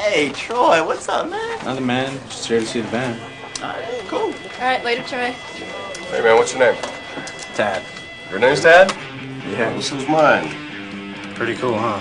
Hey, Troy, what's up, man? Nothing, man. Just here to see the band. All right, cool. All right, later, Troy. Hey, man, what's your name? Tad. Your name's Tad? Yeah. This is mine. Pretty cool, huh?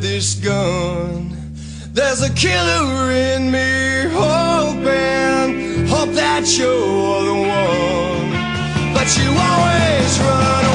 this gun. There's a killer in me, hoping, hope that you're the one. But you always run